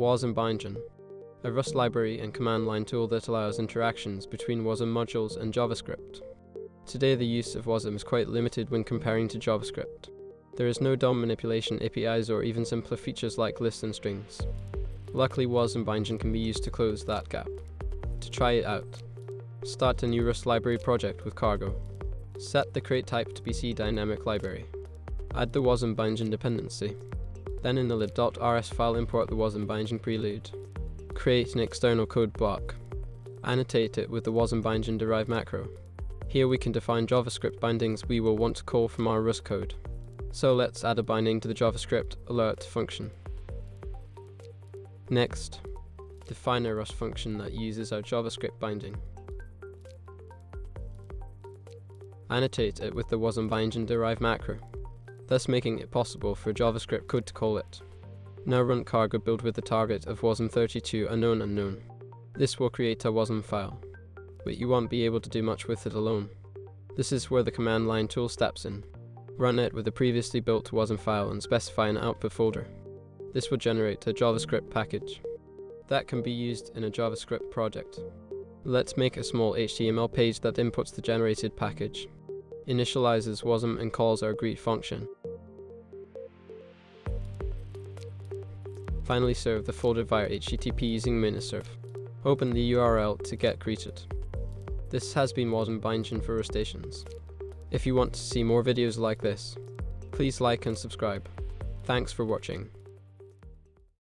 WASM a Rust library and command line tool that allows interactions between WASM modules and JavaScript. Today the use of WASM is quite limited when comparing to JavaScript. There is no DOM manipulation APIs or even simpler features like lists and strings. Luckily WASM can be used to close that gap. To try it out, start a new Rust library project with Cargo. Set the crate type to be C dynamic library. Add the WASM bindgen dependency. Then in the lib.rs file import the WASM bindgen prelude. Create an external code block. Annotate it with the WASM bindgen derived macro. Here we can define JavaScript bindings we will want to call from our Rust code. So let's add a binding to the JavaScript alert function. Next, define a Rust function that uses our JavaScript binding. Annotate it with the WASM bindgen derived macro thus making it possible for JavaScript code to call it. Now run cargo build with the target of wasm32 unknown unknown. This will create a wasm file, but you won't be able to do much with it alone. This is where the command line tool steps in. Run it with the previously built wasm file and specify an output folder. This will generate a JavaScript package that can be used in a JavaScript project. Let's make a small HTML page that inputs the generated package, initializes wasm and calls our greet function. Finally serve the folder via HTTP using miniserve. Open the URL to get greeted. This has been Wasm Bindgen for Rustaceans. If you want to see more videos like this, please like and subscribe. Thanks for watching.